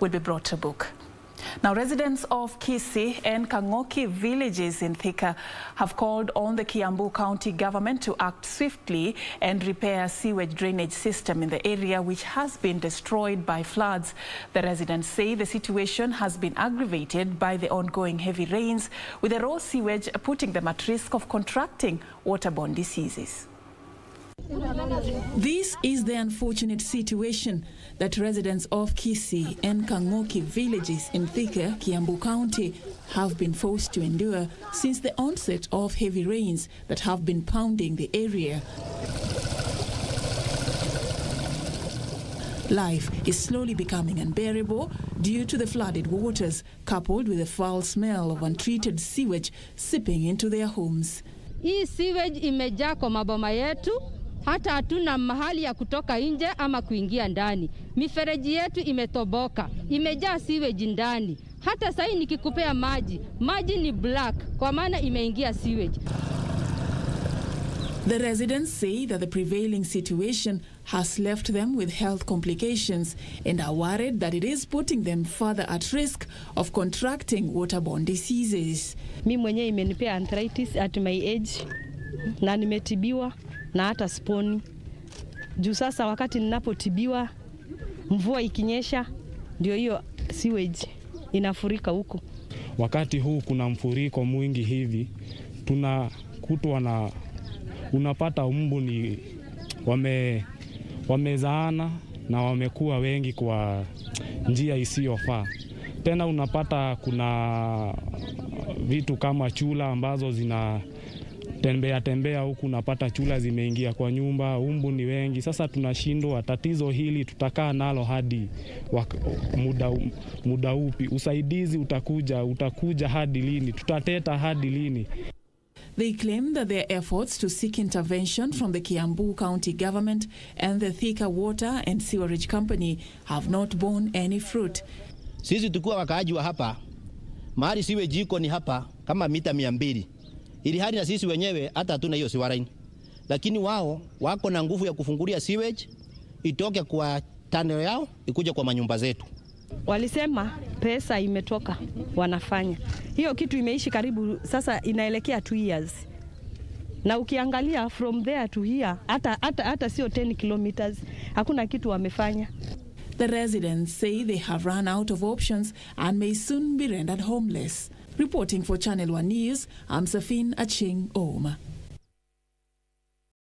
will be brought to book. Now, residents of Kisi and Kangoki villages in Thika have called on the Kiambu County government to act swiftly and repair a sewage drainage system in the area which has been destroyed by floods. The residents say the situation has been aggravated by the ongoing heavy rains, with the raw sewage putting them at risk of contracting waterborne diseases. This is the unfortunate situation that residents of Kisi and Kangoki villages in Thika, Kiambu County, have been forced to endure since the onset of heavy rains that have been pounding the area. Life is slowly becoming unbearable due to the flooded waters, coupled with the foul smell of untreated sewage seeping into their homes. Sewage hata hatuna mahali ya kutoka nje ama kuingia ndani. Mifereji yetu imetoboka, imejaa siweji ndani. Hata sahii nikikupea maji, maji ni black kwa maana imeingia siweji. The residents say that the prevailing situation has left them with health complications and are worried that it is putting them further at risk of contracting waterborne diseases. Mi mwenyewe imenipea arthritis at my age na nimetibiwa na hata sponi juu. Sasa wakati ninapotibiwa, mvua ikinyesha, ndio hiyo sewage inafurika huko. Wakati huu kuna mfuriko mwingi hivi, tunakutwa na unapata mbu ni wame, wamezaana na wamekuwa wengi kwa njia isiyofaa. Tena unapata kuna vitu kama chula ambazo zina tembea tembea huku, napata chula zimeingia kwa nyumba, umbu ni wengi. Sasa tunashindwa, tatizo hili tutakaa nalo hadi wak, muda, muda upi? Usaidizi utakuja utakuja hadi lini? Tutateta hadi lini? They claim that their efforts to seek intervention from the Kiambu County government and the Thika Water and Sewerage Company have not borne any fruit. Sisi tukuwa wakaaji wa hapa, mahali siwe jiko ni hapa kama mita mia mbili, ili hali na sisi wenyewe hata hatuna hiyo siwaraini, lakini wao wako na nguvu ya kufungulia sewage itoke kwa tano yao ikuja kwa manyumba zetu. Walisema pesa imetoka, wanafanya hiyo kitu, imeishi karibu sasa, inaelekea two years, na ukiangalia from there to here, hata, hata, hata sio 10 kilometers, hakuna kitu wamefanya. The residents say they have run out of options and may soon be rendered homeless. Reporting for Channel One News, I'm Safin Aching Oma.